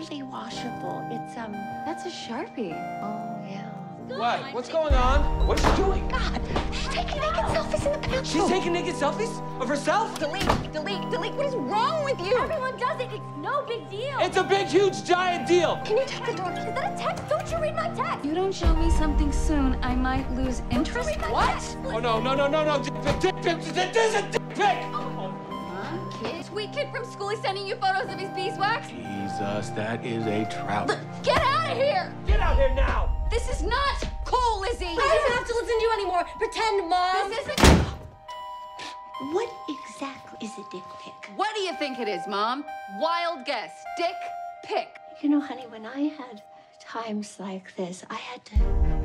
totally washable. It's, um, That's a Sharpie. oh, yeah. What? What's going on? What's she doing? God, she's taking naked selfies in the bathroom. She's taking naked selfies of herself? Delete, delete, delete. What is wrong with you? Everyone does it. It's no big deal. It's a big, huge, giant deal. Can you take the door? Is that a text? Don't you read my text? You don't show me something soon, I might lose interest. Read my What? text. Oh, no, no, no, no, no. Dick pic, dick pic, dick- There's a dick pic. Kid? Sweet kid from school is sending you photos of his beeswax? Jesus, that is a trout. Get out of here! Get out here now. This is not cool, Lizzie! I don't have to listen to you anymore. Pretend, Mom. This isn't. What exactly is a dick pic? What do you think it is, Mom? Wild guess. Dick pic. You know, honey, when I had times like this, I had to